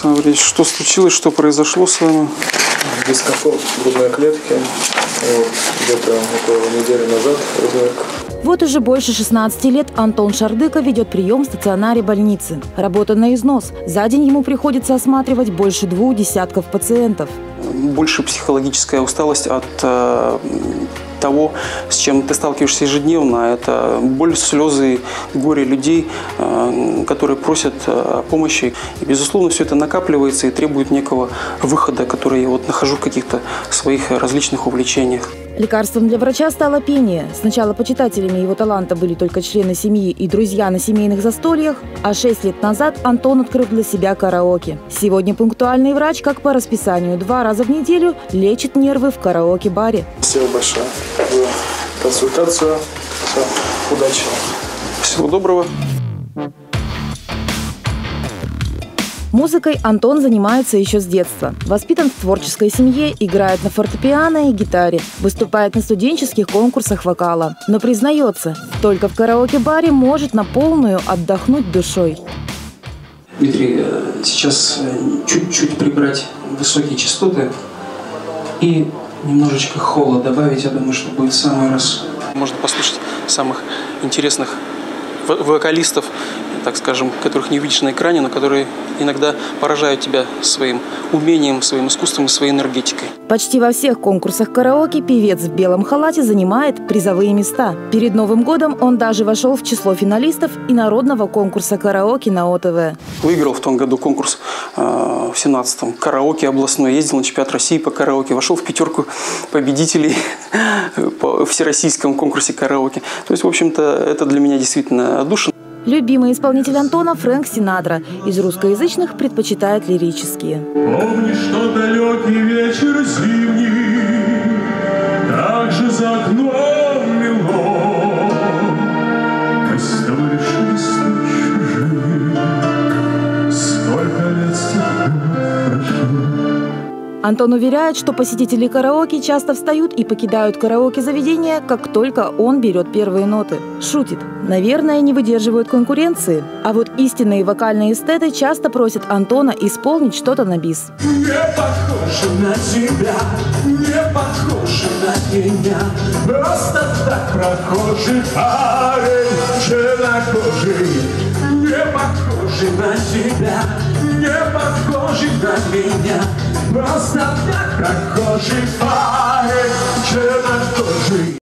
Смотрите, что случилось, что произошло с вами? Дискомфорт грудной клетки. Вот, где-то около недели назад ребенок. Вот уже больше 16 лет Антон Шардыка ведет прием в стационаре больницы. Работа на износ. За день ему приходится осматривать больше двух десятков пациентов. Больше психологическая усталость от э, того, с чем ты сталкиваешься ежедневно. Это боль, слезы, горе людей, э, которые просят э, помощи. И, безусловно, все это накапливается и требует некого выхода, который я вот нахожу в каких-то своих различных увлечениях. Лекарством для врача стало пение. Сначала почитателями его таланта были только члены семьи и друзья на семейных застольях, а шесть лет назад Антон открыл для себя караоке. Сегодня пунктуальный врач, как по расписанию, два раза в неделю лечит нервы в караоке-баре. Спасибо большое за консультацию. Все, удачи. Всего доброго. Музыкой Антон занимается еще с детства. Воспитан в творческой семье, играет на фортепиано и гитаре, выступает на студенческих конкурсах вокала. Но признается, только в караоке-баре может на полную отдохнуть душой. Дмитрий, э, сейчас э, чуть-чуть прибрать высокие частоты и немножечко холла добавить, я думаю, что будет в самый раз. Можно послушать самых интересных вокалистов, так скажем, которых не увидишь на экране, но которые иногда поражают тебя своим умением, своим искусством и своей энергетикой. Почти во всех конкурсах караоке певец в белом халате занимает призовые места. Перед Новым годом он даже вошел в число финалистов и народного конкурса караоке на ОТВ. Выиграл в том году конкурс э, в 17-м. Караоке областной. Ездил на чемпионат России по караоке. Вошел в пятерку победителей по всероссийском конкурсе караоке. То есть, в общем-то, это для меня действительно отдушина. Любимый исполнитель Антона – Фрэнк Синатра. Из русскоязычных предпочитает лирические. Помни, что далекий вечер зимний, Антон уверяет, что посетители караоке часто встают и покидают караоке-заведения, как только он берет первые ноты. Шутит. Наверное, не выдерживают конкуренции. А вот истинные вокальные эстеты часто просят Антона исполнить что-то на бис. Не похоже на тебя, не похоже на меня, Просто так прохожий парень, чернокожий. Не похоже на тебя, не похоже на меня, Просто так прохожий парень, чернокожий.